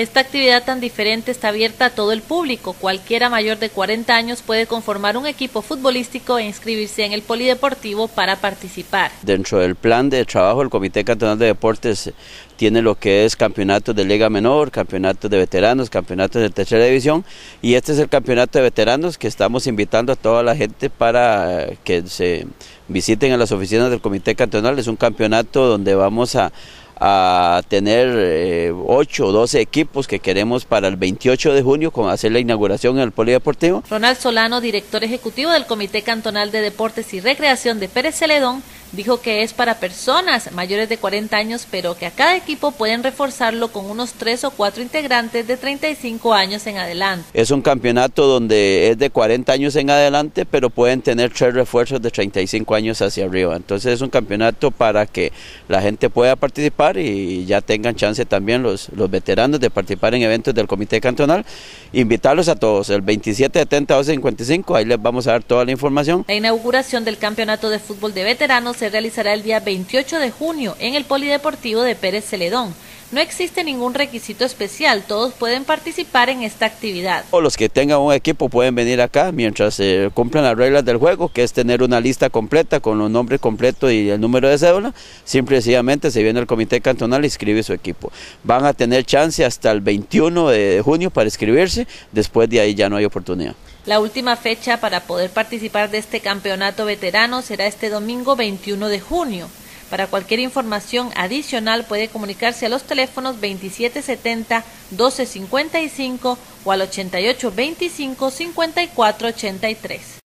Esta actividad tan diferente está abierta a todo el público. Cualquiera mayor de 40 años puede conformar un equipo futbolístico e inscribirse en el polideportivo para participar. Dentro del plan de trabajo del Comité Cantonal de Deportes tiene lo que es campeonatos de Liga Menor, campeonatos de veteranos, campeonatos de tercera división y este es el campeonato de veteranos que estamos invitando a toda la gente para que se visiten a las oficinas del Comité Cantonal. Es un campeonato donde vamos a a tener eh, 8 o 12 equipos que queremos para el 28 de junio con hacer la inauguración en el Polideportivo. Ronald Solano, director ejecutivo del Comité Cantonal de Deportes y Recreación de Pérez Celedón, dijo que es para personas mayores de 40 años, pero que a cada equipo pueden reforzarlo con unos 3 o 4 integrantes de 35 años en adelante. Es un campeonato donde es de 40 años en adelante, pero pueden tener tres refuerzos de 35 años hacia arriba. Entonces es un campeonato para que la gente pueda participar y ya tengan chance también los, los veteranos de participar en eventos del Comité Cantonal. Invitarlos a todos, el 27 70 12 55, ahí les vamos a dar toda la información. La inauguración del Campeonato de Fútbol de Veteranos se realizará el día 28 de junio en el Polideportivo de Pérez Celedón. No existe ningún requisito especial, todos pueden participar en esta actividad. O los que tengan un equipo pueden venir acá mientras se eh, cumplan las reglas del juego, que es tener una lista completa con los nombres completos y el número de cédula. Simple y sencillamente se viene al comité cantonal y inscribe su equipo. Van a tener chance hasta el 21 de junio para inscribirse, después de ahí ya no hay oportunidad. La última fecha para poder participar de este campeonato veterano será este domingo 21 de junio. Para cualquier información adicional puede comunicarse a los teléfonos 2770-1255 o al 8825-5483.